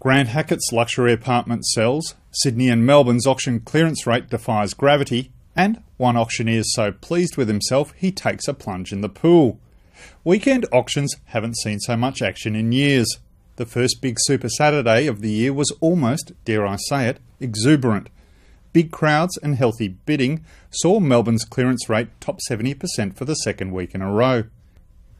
Grant Hackett's luxury apartment sells, Sydney and Melbourne's auction clearance rate defies gravity, and one auctioneer is so pleased with himself he takes a plunge in the pool. Weekend auctions haven't seen so much action in years. The first big Super Saturday of the year was almost, dare I say it, exuberant. Big crowds and healthy bidding saw Melbourne's clearance rate top 70% for the second week in a row.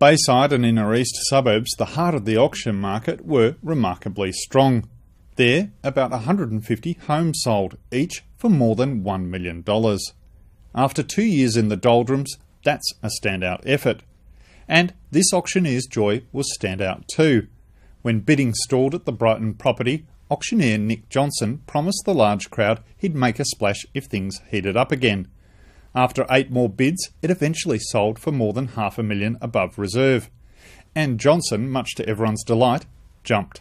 Bayside and inner east suburbs, the heart of the auction market, were remarkably strong. There, about 150 homes sold, each for more than $1 million. After two years in the doldrums, that's a standout effort. And this auctioneer's joy was standout too. When bidding stalled at the Brighton property, auctioneer Nick Johnson promised the large crowd he'd make a splash if things heated up again. After eight more bids, it eventually sold for more than half a million above reserve. And Johnson, much to everyone's delight, jumped.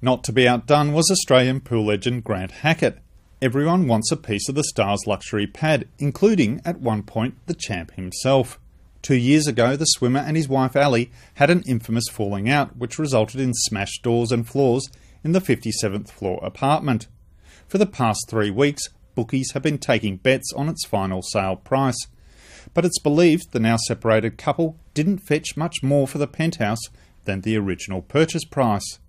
Not to be outdone was Australian pool legend Grant Hackett. Everyone wants a piece of the star's luxury pad, including, at one point, the champ himself. Two years ago, the swimmer and his wife Ali had an infamous falling out, which resulted in smashed doors and floors in the 57th floor apartment. For the past three weeks, bookies have been taking bets on its final sale price. But it's believed the now separated couple didn't fetch much more for the penthouse than the original purchase price.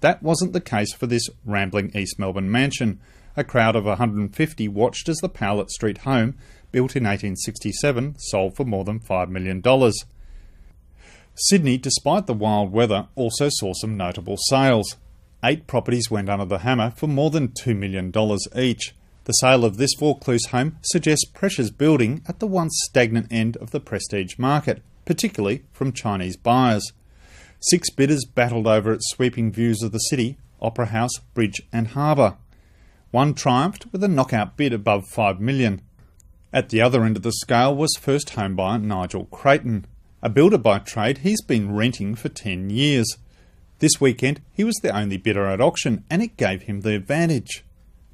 That wasn't the case for this rambling East Melbourne mansion. A crowd of 150 watched as the Powlett Street home, built in 1867, sold for more than $5 million. Sydney, despite the wild weather, also saw some notable sales. Eight properties went under the hammer for more than $2 million each. The sale of this Vaucluse home suggests pressures building at the once stagnant end of the prestige market, particularly from Chinese buyers. Six bidders battled over its sweeping views of the city, Opera House, Bridge, and Harbour. One triumphed with a knockout bid above 5 million. At the other end of the scale was first home buyer Nigel Creighton. A builder by trade, he's been renting for 10 years. This weekend, he was the only bidder at auction, and it gave him the advantage.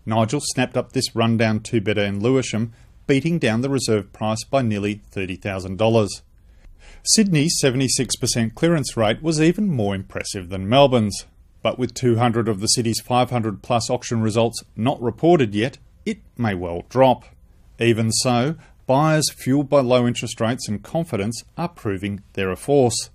Nigel snapped up this rundown two bedder in Lewisham, beating down the reserve price by nearly $30,000. Sydney's 76% clearance rate was even more impressive than Melbourne's, but with 200 of the city's 500 plus auction results not reported yet, it may well drop. Even so, buyers fueled by low interest rates and confidence are proving they're a force.